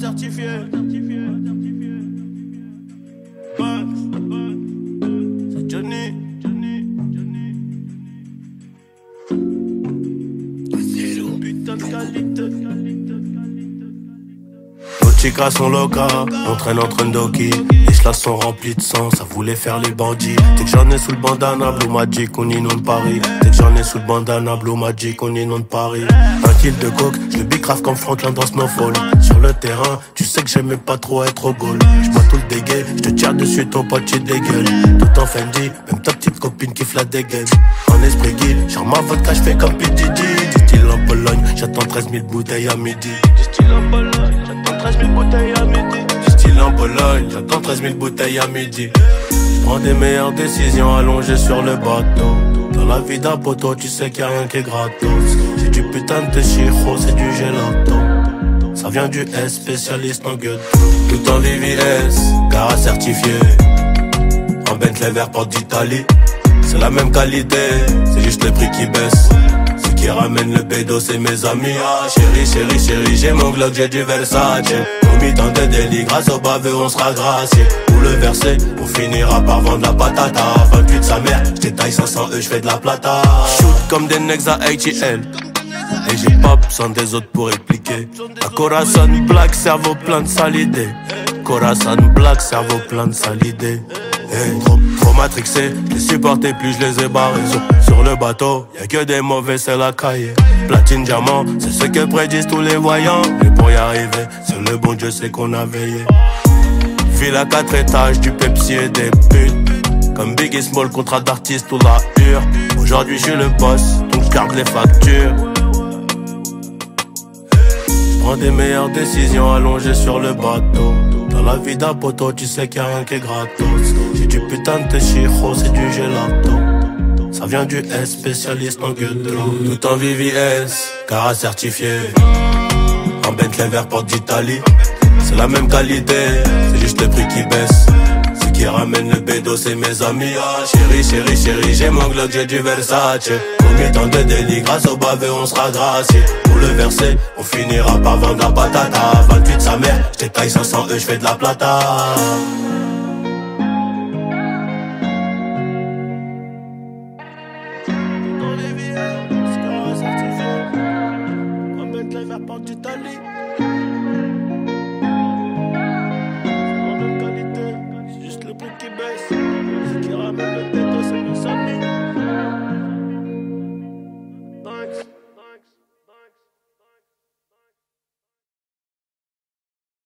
certifié. C'est Johnny. De qualité. Chicas sont locas, on traîne entre Ndoki Les chlas sont remplis de sang, ça voulait faire les bandits. Dès que j'en ai sous le bandana, Blue Magic, on inonde Paris. Dès que j'en ai sous le bandana, Blue Magic, on inonde Paris. Un kill de coke, je le bicrave comme Franklin dans Snowfall. Sur le terrain, tu sais que j'aimais pas trop être au goal. J'bois tout le dégueu, je te tire dessus, ton pote tu dégueules Tout en Fendi, même ta petite copine qui la dégaine En esprit guide, genre ma vodka, j'fais comme P. Diddy. Du style en Pologne, j'attends 13 000 bouteilles à midi. En Pologne, j'attends J'attends 13 000 bouteilles à midi Prends des meilleures décisions allongées sur le bateau Dans la vie d'un tu sais qu'il a rien qui est gratos C'est du putain de chiro, c'est du gelato ça vient du S, spécialiste en gueule. Tout en VVS, gara certifié. En Bentley vert porte d'Italie. C'est la même qualité, c'est juste le prix qui baisse. Qui ramène le pédo, c'est mes amis. Ah, chérie, chérie, chérie, j'ai mon Glock, j'ai du Versace. Au mi-temps de délit, grâce au baveux, on sera gracié. Pour le verser, on finira par vendre la patata. 28 sa mère, j'étaille 500 E, j'fais de la plata. Shoot comme des necks à ATL. Et j'ai pas besoin des autres pour expliquer. À Corazon Black, cerveau plein de sales idées. Corazon Black, cerveau plein de idées. Hey, trop, matrixé, je les plus, je les ai barrés. Sur, le bateau, y a que des mauvais, c'est la cahier. Platine, diamant, c'est ce que prédisent tous les voyants. Mais pour y arriver, c'est le bon Dieu, c'est qu'on a veillé. Ville à quatre étages, du Pepsi et des putes. Comme Biggie Small, contrat d'artiste ou la hure. Aujourd'hui, je suis le boss, donc je garde les factures. Prends des meilleures décisions allongées sur le bateau. La vie d'un poteau, tu sais qu'il a rien qui est gratos. C'est du putain de chiro, c'est du gelato. Ça vient du S, spécialiste en gueule Tout en VVS, cara certifié. En Bentley vert porte d'Italie. C'est la même qualité, c'est juste le prix qui baisse qui ramène le bédo, c'est mes amis. Ah, chérie, chérie, chérie, j'ai mon Glock, j'ai du Versace. Combien tant de délits, grâce au bavé, on sera gracié. Pour le verser, on finira par vendre la patata. 28 sa mère, j'te taille 500 j'fais de la plata. Dans les